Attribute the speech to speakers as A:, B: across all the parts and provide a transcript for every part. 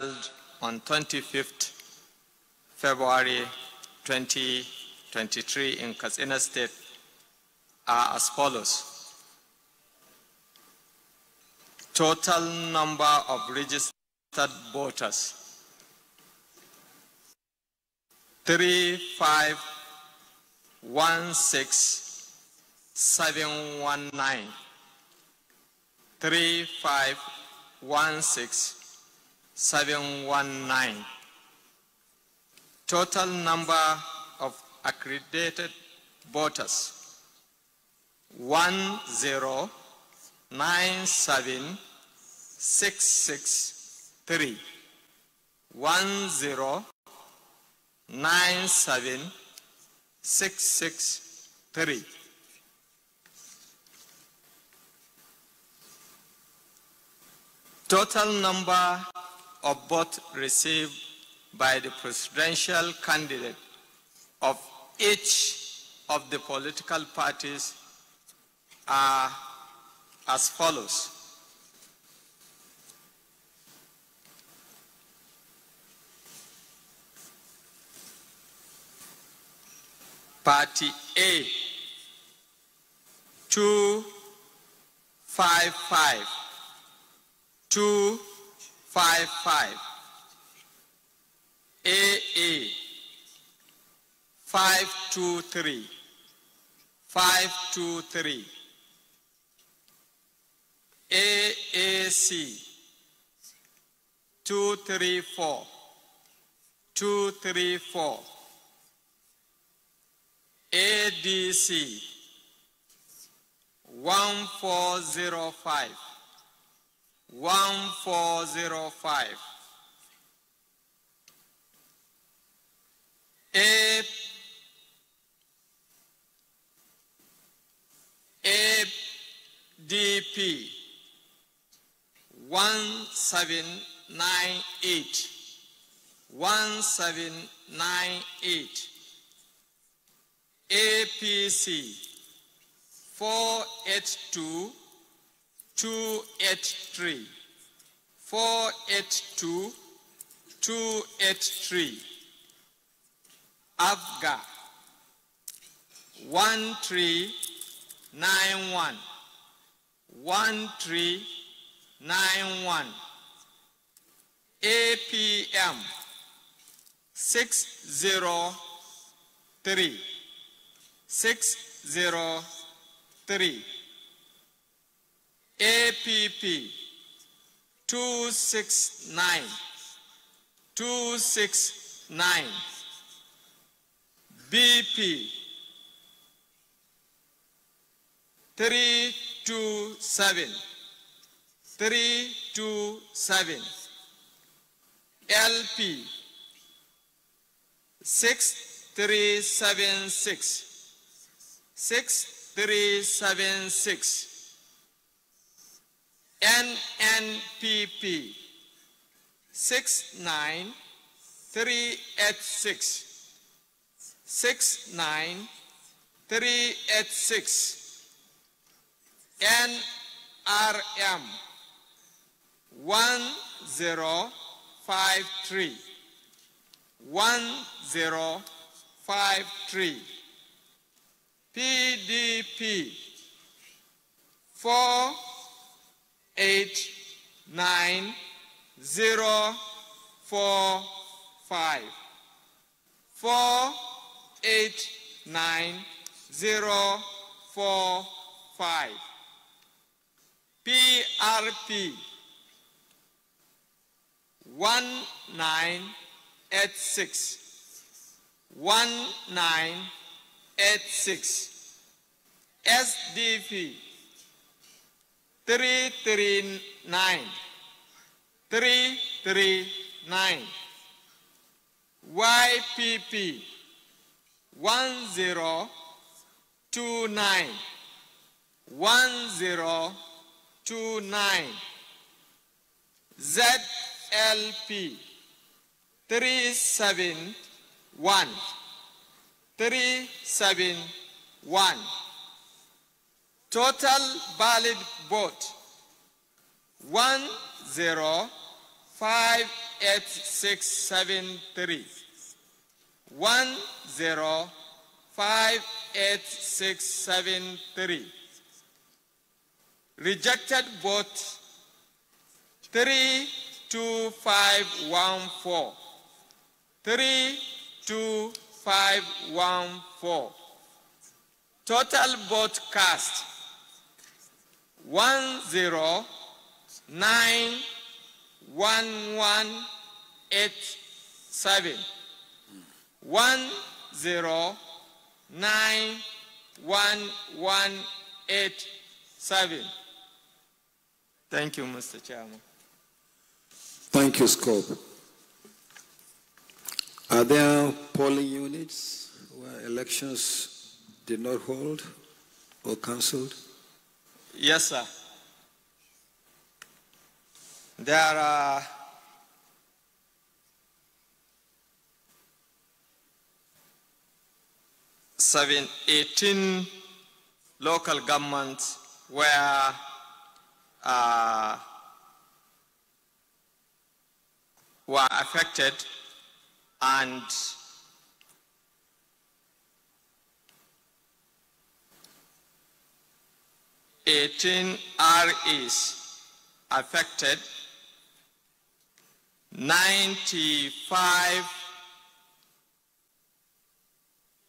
A: on 25th February 2023 in Katsina State are as follows. Total number of registered voters. Three, five, one, six, seven, one, nine. Three, five, one, six, seven, one, nine. Total number of accredited voters. One, zero, nine seven six six three one zero nine seven six six three. Total number of votes received by the presidential candidate of each of the political parties are as follows. Party A, two, five, five, two, five, five. AA, five, two, three, five, two, three. AAC, two, three, four, two, three, four. ADC 1405 1405 A ADP 1798 1798 APC 482 283 482 283 APGA 1391 1391 APM 603 603 APP 269 269 BP 327 327 LP 6376 6376 NNPP 69386 69386 NRM 1053 1053 PDP four eight nine zero four five. Four eight nine zero four five. PRP one nine eight six. One nine eight six. SDP three three nine. three three nine. YPP one zero two nine. one zero two nine. ZLP three seven one. three seven one total valid vote one zero five 58673. 105673. Rejected vote 32514. 32514. Total vote cast one zero nine one one eight seven one zero nine one one eight seven. Thank you, Mr. Chairman.
B: Thank you, Scope. Are there polling units where elections did not hold or cancelled?
A: Yes, sir. There are seven, 18 local governments where uh, were affected and Eighteen REs affected, ninety-five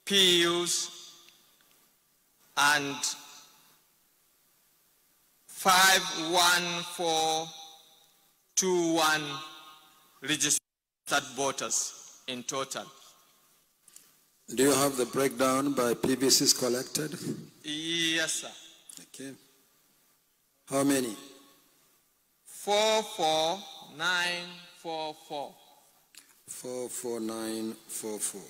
A: PUs and five one four two one registered voters in total.
B: Do you have the breakdown by PVCs collected?
A: Yes, sir.
B: Okay. How many?
A: Four four nine four four.
B: 44944.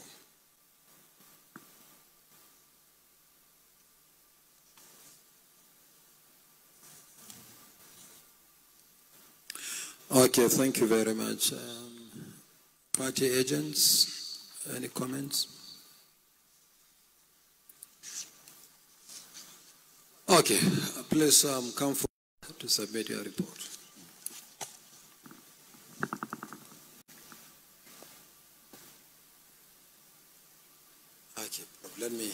B: Okay, thank you very much. Um, party agents, any comments? Okay, please um, come forward to submit your report. Okay, let me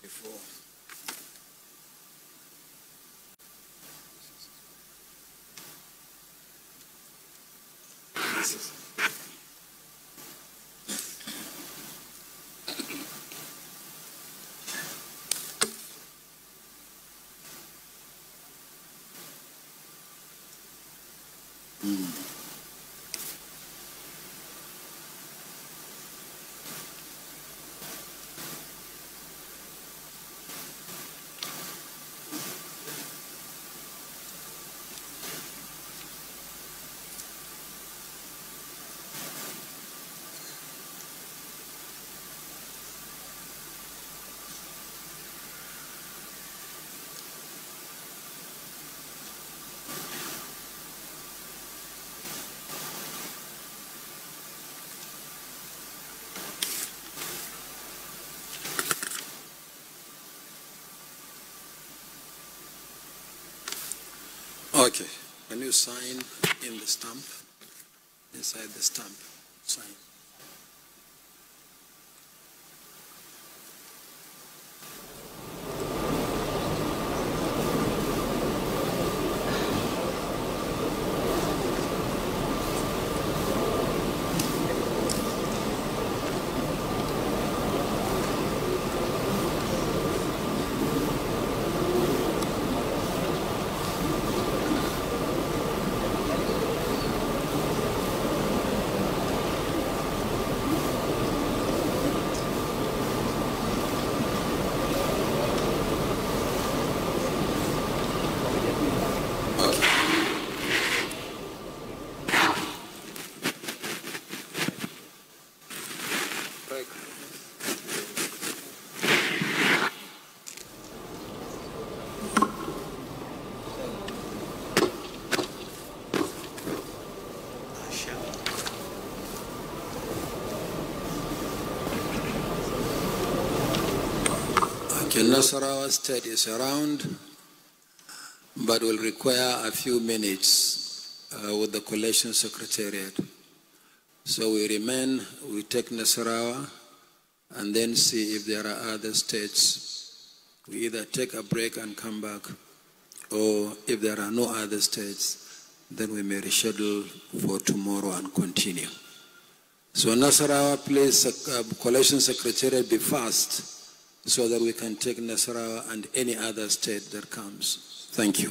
B: before. Okay, can you sign in the stamp? Inside the stamp, sign. Okay, Nasarawa State is around, but will require a few minutes uh, with the collation secretariat. So we remain, we take Nasarawa and then see if there are other states. We either take a break and come back, or if there are no other states, then we may reschedule for tomorrow and continue. So Nasarawa, please, uh, collation secretariat, be fast so that we can take Nasarawa and any other state that comes. Thank you.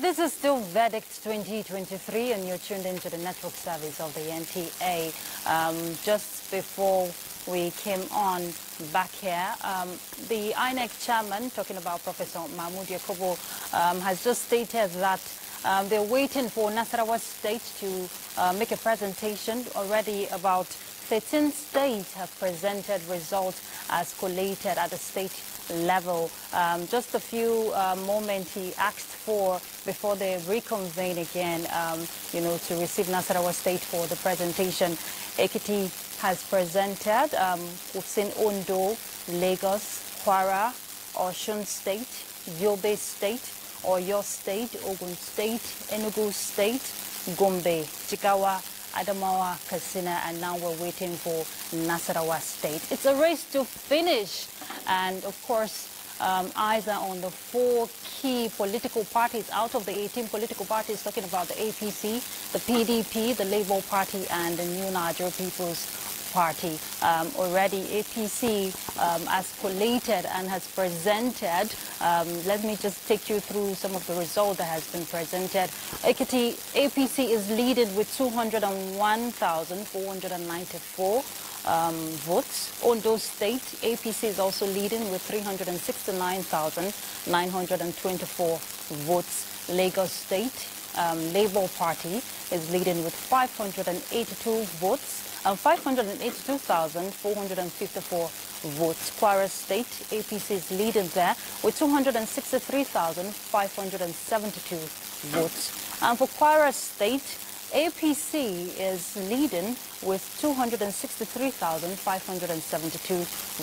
C: this is still Verdict 2023, and you're tuned into the network service of the NTA. Um, just before we came on back here, um, the INEC chairman, talking about Professor Mahmood Yakubu, um, has just stated that um, they're waiting for Nasarawa State to uh, make a presentation. Already about 13 states have presented results as collated at the state level. Um, just a few uh, moments he asked for before they reconvene again, um, you know, to receive Nasarawa State for the presentation. Ekiti has presented, um, we've Ondo, Lagos, Kwara, Osun State, Yobe State, Oyo State, Ogun State, Enugu State, Gombe, Jigawa, Adamawa, Katsina, and now we're waiting for Nasarawa State. It's a race to finish, and of course, um, eyes are on the four key political parties out of the 18 political parties, talking about the APC, the PDP, the Labour Party, and the New Niger People's Party. Um, already APC um, has collated and has presented. Um, let me just take you through some of the results that has been presented. Ekiti APC is leading with 201,494 um, votes. Ondo State, APC is also leading with 369,924 votes. Lagos State, um, Labour Party is leading with 582 votes. Uh, 582,454 votes. Kwara State, APC is leading there with 263,572 votes. And for Kwara State, APC is leading with 263,572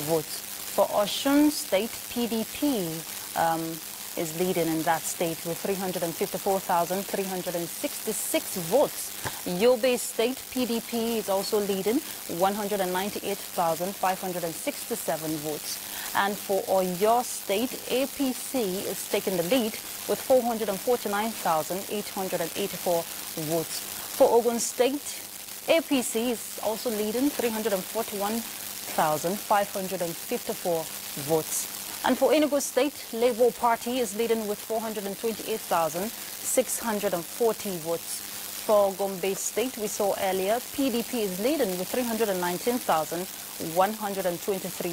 C: votes. For Osun State, PDP um, is leading in that state with 354,366 votes. Yobe State PDP is also leading 198,567 votes. And for Oyo State, APC is taking the lead with 449,884 votes. For Ogun State, APC is also leading 341,554 votes. And for Enugu State, Labour Party is leading with 428,640 votes. For Gombe State, we saw earlier, PDP is leading with 319,123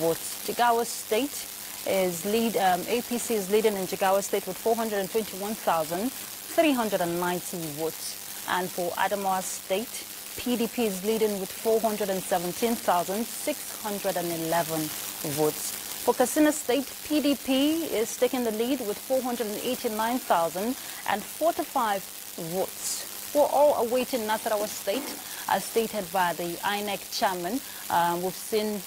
C: votes. Jigawa State is lead, um, APC is leading in Jigawa State with 421,390 votes. And for Adamawa State, PDP is leading with 417,611 votes. For Katsina State, PDP is taking the lead with 489,045 votes. We're all awaiting Nasarawa State, as stated by the INEC chairman. Um, we've seen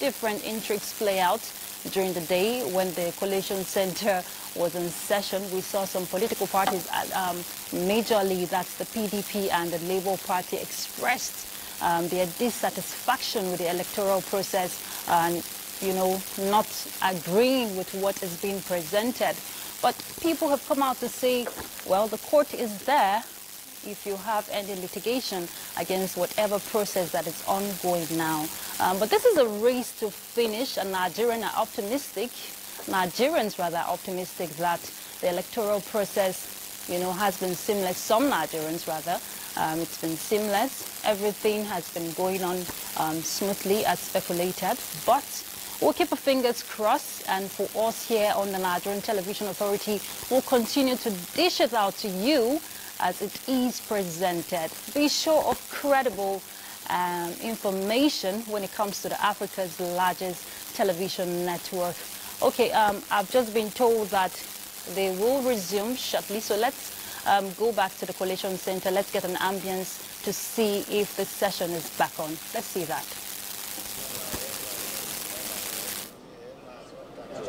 C: different intrigues play out during the day when the collation center was in session. We saw some political parties, um, majorly that's the PDP and the Labour Party, expressed um, their dissatisfaction with the electoral process and you know, not agreeing with what is being presented. But people have come out to say, well, the court is there if you have any litigation against whatever process that is ongoing now. Um, but this is a race to finish, and Nigerians are optimistic, Nigerians rather optimistic that the electoral process, you know, has been seamless. Some Nigerians rather, um, it's been seamless. Everything has been going on um, smoothly as speculated, but We'll keep our fingers crossed and for us here on the Nigerian Television Authority, we'll continue to dish it out to you as it is presented. Be sure of credible um, information when it comes to the Africa's largest television network. Okay, um, I've just been told that they will resume shortly, so let's um, go back to the Collation Center. Let's get an ambience to see if the session is back on. Let's see that.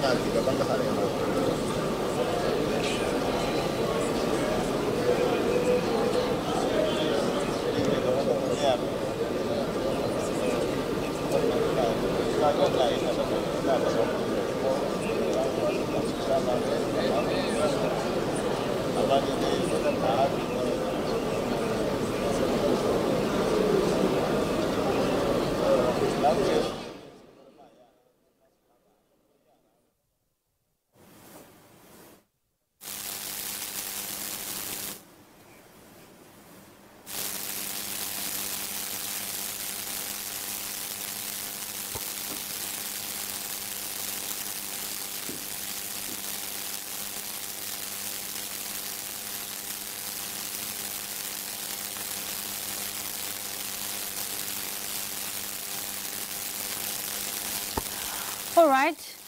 D: fantastica, quanto?
C: All right.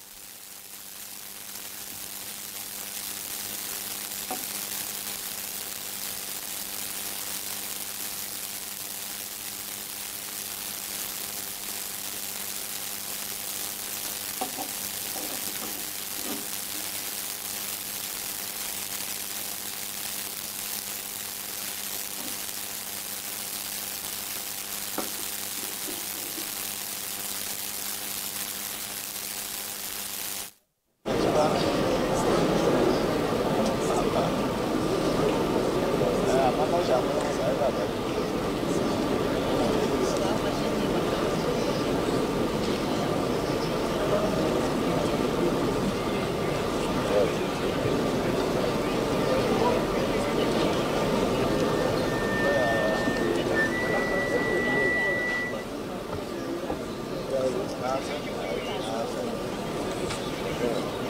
D: Graças a Deus.